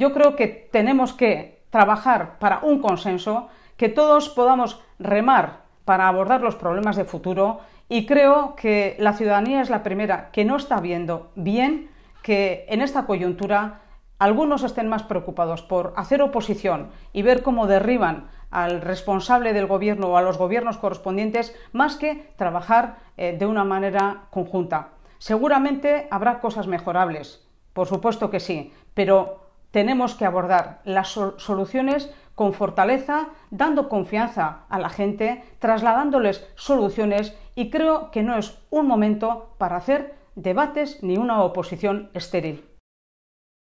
yo creo que tenemos que trabajar para un consenso, que todos podamos remar para abordar los problemas de futuro y creo que la ciudadanía es la primera que no está viendo bien que en esta coyuntura algunos estén más preocupados por hacer oposición y ver cómo derriban al responsable del gobierno o a los gobiernos correspondientes más que trabajar eh, de una manera conjunta. Seguramente habrá cosas mejorables, por supuesto que sí, pero tenemos que abordar las soluciones con fortaleza, dando confianza a la gente, trasladándoles soluciones y creo que no es un momento para hacer debates ni una oposición estéril.